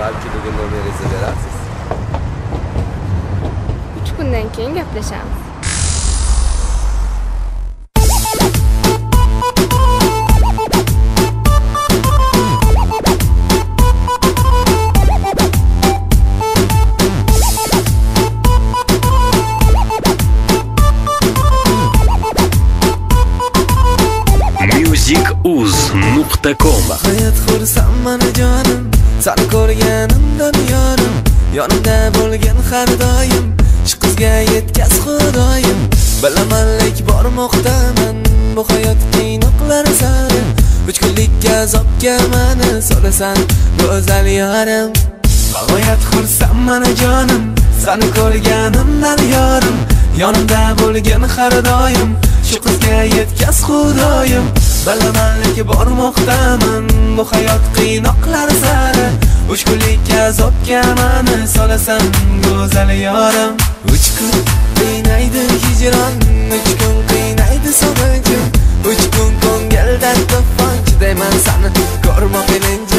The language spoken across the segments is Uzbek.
balki bugun nomeringizni berarsiz uch kundan keyin gaplashamiz hayot xursand mana jonim seni ko'rganimdan yorim yonimda bo'lgin har doim. Shu qizga yetkaz xudoyim. Bilamanlik bormoqdaman bu hayot qiynoqlar sari. Uch kunlik azobga mani solasan go'zal yorim. G'oyat xursandman jonim sani ko'rganimdan yorim. Yonimda bo'lgin har doim shu qizga yetkaz xudoyim. Bilamanki bormoqdaman bu hayot qiynoqlar sari. Uch kunlik azobga mani solasan go'zal yorim. Uch kun qiynaydi hijron uch kun qiynaydi sog'inchim uch kun ko'ngildan to'fon chidayman sani. Ko'rmoq ilinjim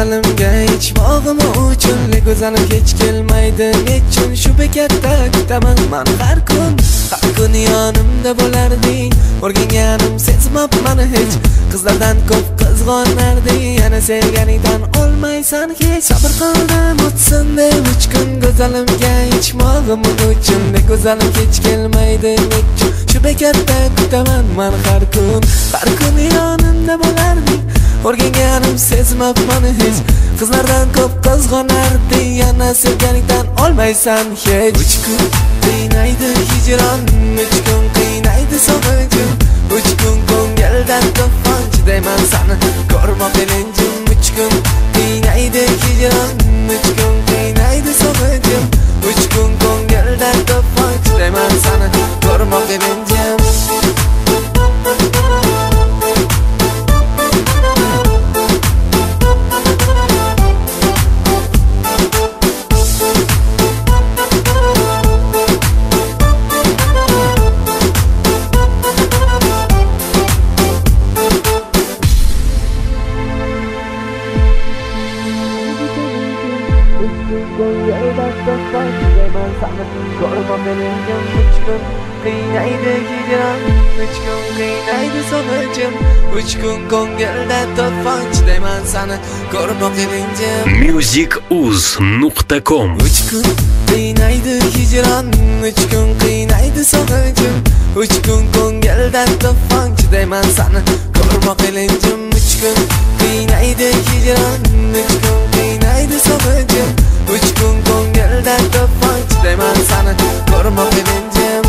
kun go'zalimga ichmog'im uchun go'zalim hech kelmaydi. Nechun shu bekatda kutaman man har kun. Har kun yonimda bo'larding o'rganganim sezmabman hech. Qizlardan ko'p qizg'onarding yana sevganingdan olmaysan hech. Sabr qildim o'tsin deb uch kun go'zalimga ichmog'im uchun go'zalim hech kelmaydi. Nechun shu bekatda kutaman man har kun. Har kun yonimda bo'larding o'rganganim sezmabman hech. Qizlardan ko'p qizg'onardi yana sevganingdan olmaysan hech. Uch kun qiynaydi hijron uch kun qiynaydi sog'inchim uch kun ko'ngildan to'fon chidayman sani. Ko'rmoq ilinjim uch kun qiynaydi hijron. Qiynaydi hijron uch kun qiynaydi sog'inchim uch kun ko'ngilda to'fon chidayman sani ko'rmoq ilinjim musicuz.com uch kun qiynaydi hijron uch kun qiynaydi sog'inchim uch kun ko'ngildan to'fon chidayman sani ko'rmoq ilinjim uch kun qiynaydi hijron the fight De manzana, korma piminciem